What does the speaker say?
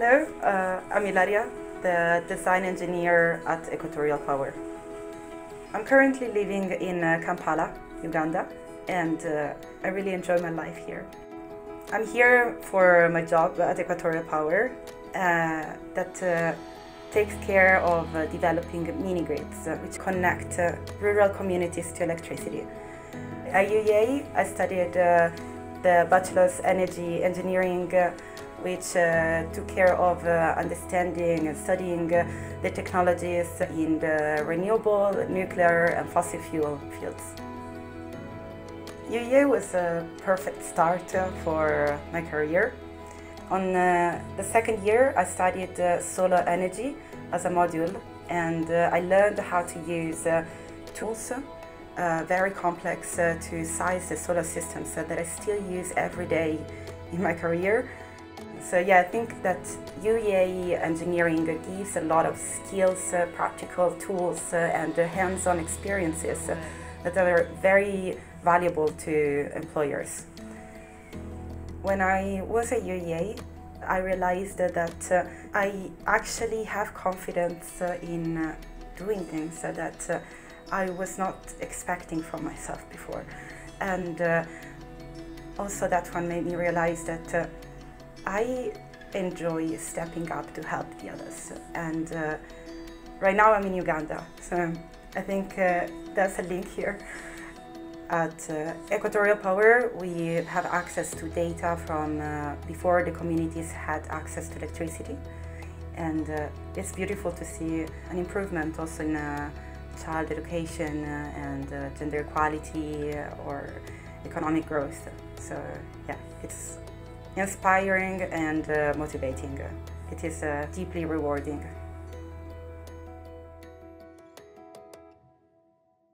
Hello, uh, I'm Ilaria, the design engineer at Equatorial Power. I'm currently living in uh, Kampala, Uganda, and uh, I really enjoy my life here. I'm here for my job at Equatorial Power uh, that uh, takes care of uh, developing mini grids which connect rural communities to electricity. At UEA, I studied the Bachelor's Energy Engineering which uh, took care of uh, understanding and studying uh, the technologies in the renewable, nuclear and fossil fuel fields. UEA was a perfect start for my career. On uh, the second year I studied uh, solar energy as a module and uh, I learned how to use tools very complex to size the solar systems that I still use every day in my career so yeah, I think that UEA engineering gives a lot of skills, uh, practical tools uh, and uh, hands-on experiences uh, that are very valuable to employers. When I was at UEA, I realized that uh, I actually have confidence uh, in doing things that I was not expecting from myself before. And also that one made me realize that I enjoy stepping up to help the others. And uh, right now I'm in Uganda, so I think uh, there's a link here. At uh, Equatorial Power, we have access to data from uh, before the communities had access to electricity. And uh, it's beautiful to see an improvement also in uh, child education and gender equality or economic growth. So yeah, it's inspiring and uh, motivating. It is uh, deeply rewarding.